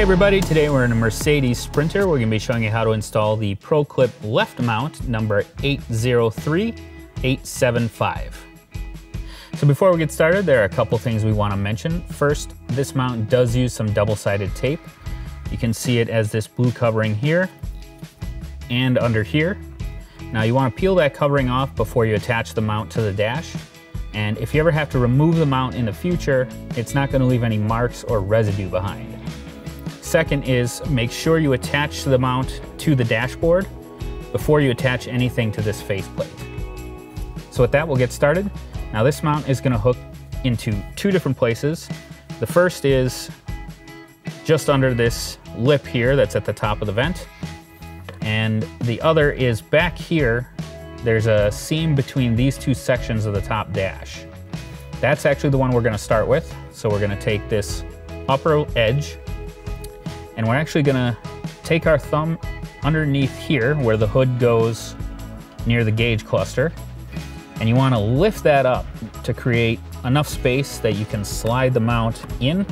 everybody, today we're in a Mercedes Sprinter. We're gonna be showing you how to install the ProClip left mount number 803875. So before we get started, there are a couple things we wanna mention. First, this mount does use some double-sided tape. You can see it as this blue covering here and under here. Now you wanna peel that covering off before you attach the mount to the dash. And if you ever have to remove the mount in the future, it's not gonna leave any marks or residue behind. Second is make sure you attach the mount to the dashboard before you attach anything to this faceplate. So with that, we'll get started. Now this mount is gonna hook into two different places. The first is just under this lip here that's at the top of the vent. And the other is back here. There's a seam between these two sections of the top dash. That's actually the one we're gonna start with. So we're gonna take this upper edge and we're actually gonna take our thumb underneath here where the hood goes near the gauge cluster. And you wanna lift that up to create enough space that you can slide the mount in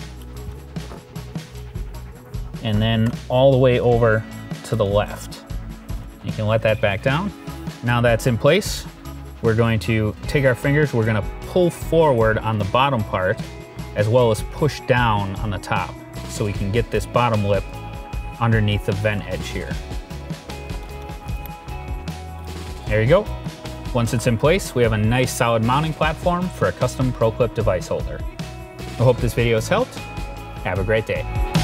and then all the way over to the left. You can let that back down. Now that's in place, we're going to take our fingers, we're gonna pull forward on the bottom part as well as push down on the top so we can get this bottom lip underneath the vent edge here. There you go. Once it's in place, we have a nice solid mounting platform for a custom ProClip device holder. I hope this video has helped. Have a great day.